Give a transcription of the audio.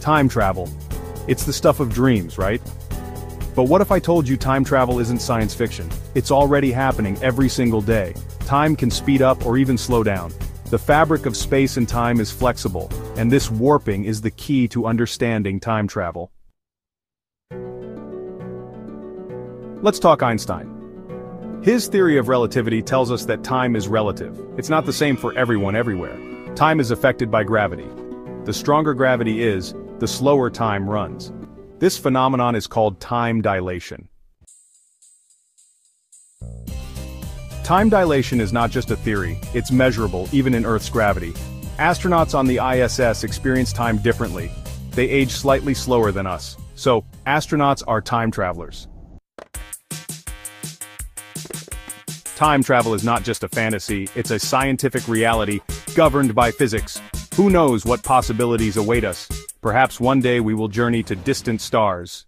Time travel. It's the stuff of dreams, right? But what if I told you time travel isn't science fiction? It's already happening every single day. Time can speed up or even slow down. The fabric of space and time is flexible, and this warping is the key to understanding time travel. Let's talk Einstein. His theory of relativity tells us that time is relative. It's not the same for everyone everywhere. Time is affected by gravity. The stronger gravity is, the slower time runs. This phenomenon is called time dilation. Time dilation is not just a theory, it's measurable even in Earth's gravity. Astronauts on the ISS experience time differently. They age slightly slower than us. So, astronauts are time travelers. Time travel is not just a fantasy, it's a scientific reality, governed by physics. Who knows what possibilities await us? Perhaps one day we will journey to distant stars.